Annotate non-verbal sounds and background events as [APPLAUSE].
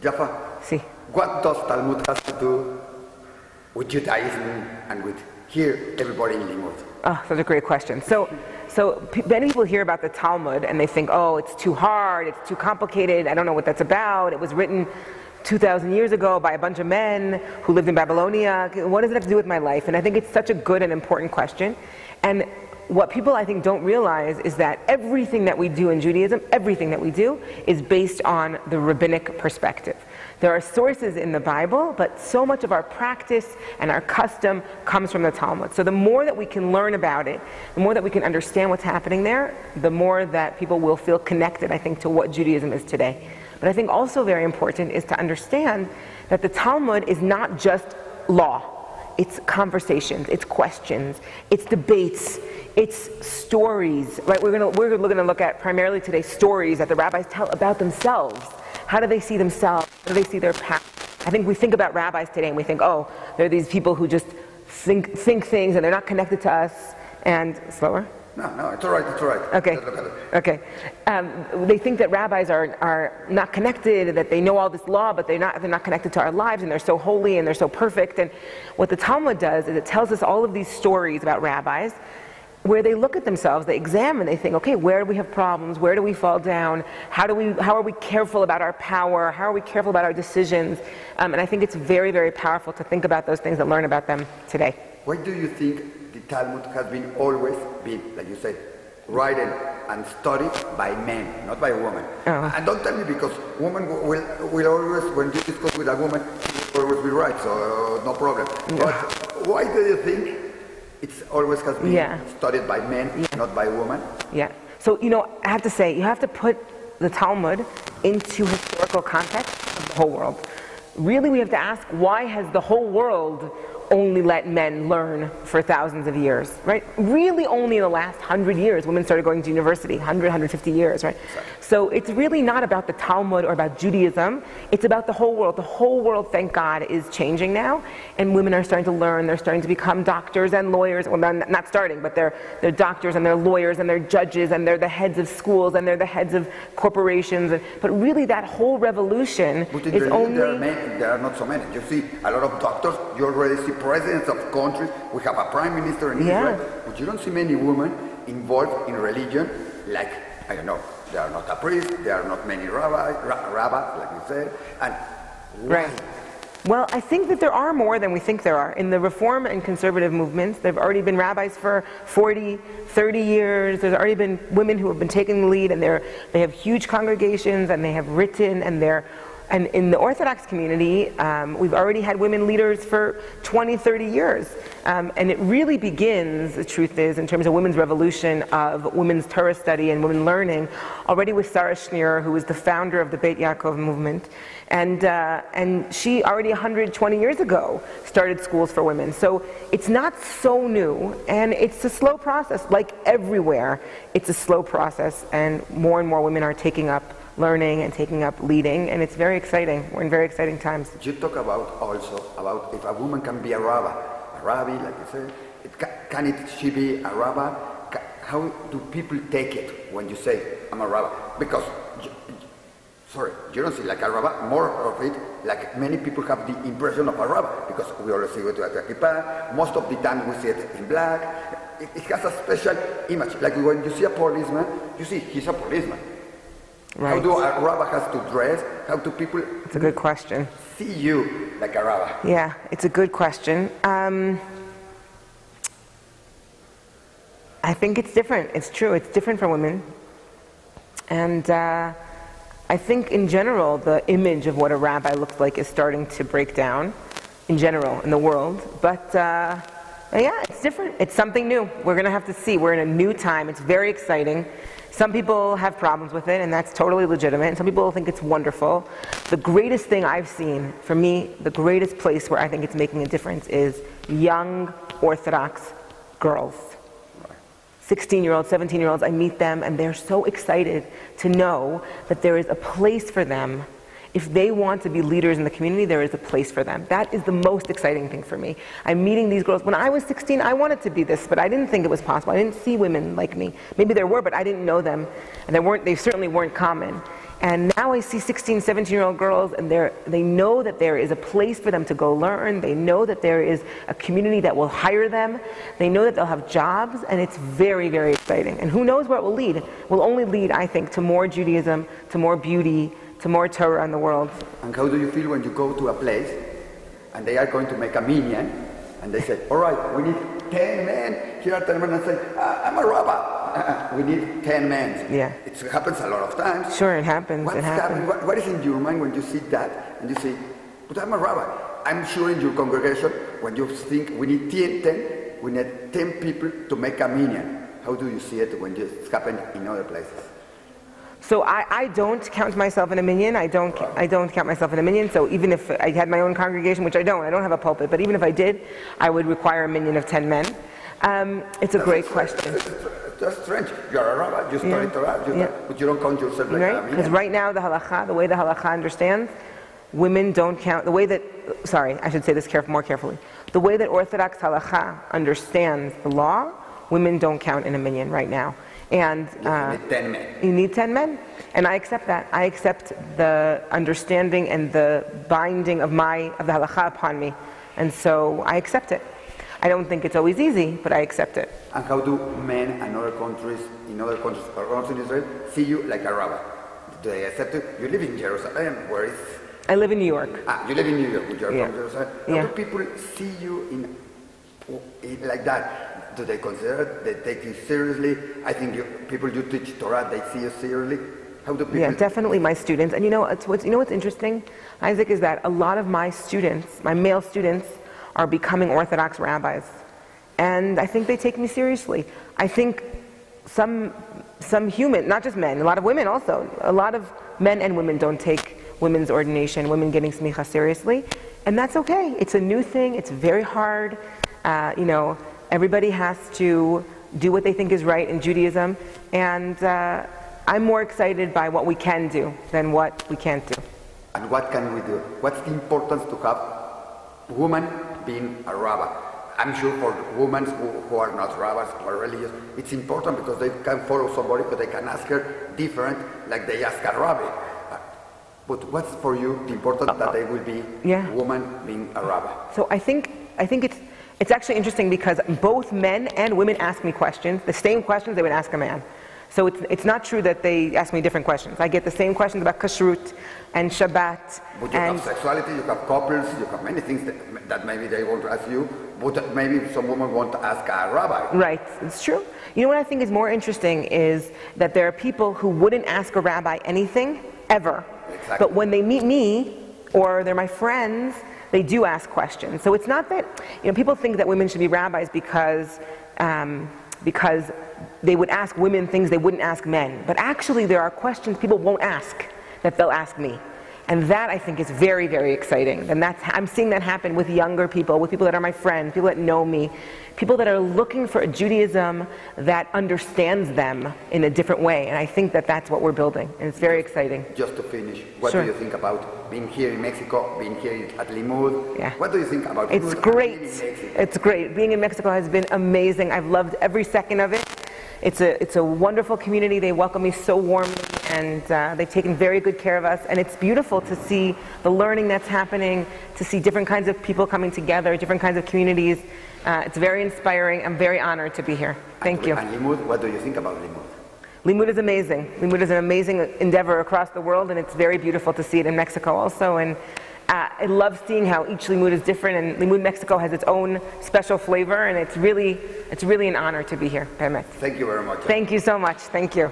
Jaffa, Sí. what does Talmud has to do with Judaism and with here, everybody in Limud? Oh, ah, such a great question. So, so p- many people hear about the Talmud and they think, oh, it's too hard, it's too complicated, I don't know what that's about. It was written 2,000 years ago by a bunch of men who lived in Babylonia. What does it have to do with my life? And I think it's such a good and important question. And what people I think don't realize is that everything that we do in Judaism, everything that we do, is based on the rabbinic perspective. There are sources in the Bible, but so much of our practice and our custom comes from the Talmud. So the more that we can learn about it, the more that we can understand what's happening there, the more that people will feel connected, I think, to what Judaism is today. But I think also very important is to understand that the Talmud is not just law. It's conversations, it's questions, it's debates, it's stories. Right? We're gonna we're going to look at primarily today stories that the rabbis tell about themselves. How do they see themselves? How do they see their past? I think we think about rabbis today and we think, oh, they're these people who just think think things and they're not connected to us. And slower. No, no, it's all right, it's all right. Okay. Let's look at it. Okay. Um, they think that rabbis are, are not connected, that they know all this law, but they're not, they're not connected to our lives, and they're so holy and they're so perfect. And what the Talmud does is it tells us all of these stories about rabbis where they look at themselves, they examine, they think, okay, where do we have problems? Where do we fall down? How, do we, how are we careful about our power? How are we careful about our decisions? Um, and I think it's very, very powerful to think about those things and learn about them today. Why do you think the Talmud has been always been, like you said, written and studied by men, not by women? Oh. And don't tell me because women will, will, always, when you discuss with a woman, will always be right, so uh, no problem. But why do you think it's always has been Yeah. studied by men, not by women? Yeah. So, you know, I have to say, you have to put the Talmud into historical context of the whole world. Really, we have to ask why has the whole world only let men learn for thousands of years, right? Really, only in the last hundred years, women started going to university, 100, 150 years, right? So it's really not about the Talmud or about Judaism. It's about the whole world. The whole world, thank God, is changing now, and women are starting to learn. They're starting to become doctors and lawyers. Well, they're not starting, but they're they're doctors and they're lawyers and they're judges and they're the heads of schools and they're the heads of corporations. And, but really, that whole revolution But in is only. there, are many, there are not so many. You see a lot of doctors, you already see presidents of countries, we have a prime minister in Yeah. Israel, but you don't see many women involved in religion like, I don't know, there are not a priest, there are not many rabbi, ra- rabbis, like you said, and? Right. Well, I think that there are more than we think there are. In the reform and conservative movements, there have already been rabbis for 40, 30 years. There's already been women who have been taking the lead, and they're, they have huge congregations, and they have written, and they're and in the Orthodox community, um, we've already had women leaders for 20, 30 years. Um, and it really begins, the truth is, in terms of women's revolution of women's Torah study and women learning, already with Sarah Schenirer, who was the founder of the Beit Yaakov movement. And, uh, and she already 120 years ago started schools for women. So it's not so new, and it's a slow process. Like everywhere, it's a slow process, and more and more women are taking up learning and taking up leading, and it's very exciting. We're in very exciting times. You talk about also about if a woman can be a rabbi, a rabbi, like you said, it ca- can it she be a rabbi? How do people take it when you say I'm a rabbi? Because, you- sorry, you don't see like a rabbi. More of it, like many people have the impression of a rabbi because we always see it with a kippah. Most of the time we see it in black. It, it has a special image. Like when you see a policeman, you see he's a policeman. How do a rabbi has to dress? How do people It's a good question. see you like a rabbi? Yeah, it's a good question. Um, I think it's different. It's true. It's different for women. And uh, I think in general, the image of what a rabbi looks like is starting to break down in general in the world. But uh, yeah, it's different. It's something new. We're going to have to see. We're in a new time. It's very exciting. Some people have problems with it, and that's totally legitimate. And some people think it's wonderful. The greatest thing I've seen, for me, the greatest place where I think it's making a difference is young Orthodox girls. 16 year olds, 17 year olds, I meet them and they're so excited to know that there is a place for them. If they want to be leaders in the community, there is a place for them. That is the most exciting thing for me. I'm meeting these girls. When I was 16, I wanted to be this, but I didn't think it was possible. I didn't see women like me. Maybe there were, but I didn't know them. And they, weren't, they certainly weren't common. And now I see 16, 17 year old girls, and they know that there is a place for them to go learn. They know that there is a community that will hire them. They know that they'll have jobs, and it's very, very exciting. And who knows where it will lead? It will only lead, I think, to more Judaism, to more beauty, to more Torah in the world. And how do you feel when you go to a place and they are going to make a minyan and they say, all right, we need 10 men. Here are 10 men and say, ah, I'm a rabbi. [LAUGHS] we need 10 men. Yeah. It happens a lot of times. Sure, it happens. What's it happens. What, what is in your mind when you see that and you say, but I'm a rabbi. I'm sure in your congregation, when you think we need 10, 10 we need 10 people to make a minyan. How do you see it when it's happened in other places? So I, I don't count myself in a minyan. I don't, I don't count myself in a minyan. So even if I had my own congregation, which I don't, I don't have a pulpit, but even if I did, I would require a minyan of 10 men. Um, it's a great question. That's strange. You're a rabbi, you study Yeah. Torah, you Yeah. but you don't count yourself like a Right? Because right now, the halacha, the way the halacha understands, women don't count, the way that, sorry, I should say this more carefully. The way that Orthodox halacha understands the law, women don't count in a minyan right now. And uh, You need 10 men. you need 10 men. And I accept that. I accept the understanding and the binding of my, of the halacha upon me. And so I accept it. I don't think it's always easy, but I accept it. And how do men in other countries, in other countries, or also in Israel, see you like a rabbi? Do they accept you? You live in Jerusalem, where is... I live in New York. Ah, you live in New York, you're Yeah. from Jerusalem. How Yeah. do people see you in, in like that? Do they consider it? They take you seriously? I think you, people you teach Torah, they see you seriously. How do people? Yeah, definitely my students. And you know, it's what's, you know what's interesting, Isaac, is that a lot of my students, my male students, are becoming Orthodox rabbis. And I think they take me seriously. I think some, some human, not just men, a lot of women also, a lot of men and women don't take women's ordination, women getting smicha seriously. And that's okay. It's a new thing. It's very hard. Uh, you know, everybody has to do what they think is right in Judaism. And uh, I'm more excited by what we can do than what we can't do. And what can we do? What's the importance to have woman being a rabbi? I'm sure for women who, who are not rabbis or religious, it's important because they can follow somebody, but they can ask her different, like they ask a rabbi. But what's for you the important that they will be Yeah. woman being a rabbi? So I think, I think it's, it's actually interesting because both men and women ask me questions, the same questions they would ask a man. So it's, it's not true that they ask me different questions. I get the same questions about kashrut and Shabbat But you and have sexuality, you have couples, you have many things that, that maybe they won't ask you, but maybe some women want to ask a rabbi. Right, it's true. You know what I think is more interesting is that there are people who wouldn't ask a rabbi anything ever. Exactly. But when they meet me or they're my friends, they do ask questions. So it's not that, you know, people think that women should be rabbis because, um, because they would ask women things they wouldn't ask men. But actually, there are questions people won't ask that they'll ask me. And that I think is very, very exciting. And that's, I'm seeing that happen with younger people, with people that are my friends, people that know me, people that are looking for a Judaism that understands them in a different way. And I think that that's what we're building. And it's very exciting. Just to finish, what Sure. do you think about being here in Mexico, being here at Limud? Yeah. What do you think about It's Limud great. being in Mexico? It's great. Being in Mexico has been amazing. I've loved every second of it. It's a, it's a wonderful community. They welcome me so warmly, and uh, they've taken very good care of us. And it's beautiful to see the learning that's happening, to see different kinds of people coming together, different kinds of communities. Uh, it's very inspiring. I'm very honored to be here. Thank you. And Limud, what do you think about Limud? Limud is amazing. Limud is an amazing endeavor across the world, and it's very beautiful to see it in Mexico also. And uh, I love seeing how each Limud is different, and Limud Mexico has its own special flavor, and it's really, it's really an honor to be here. Thank you very much. Thank you so much. Thank you.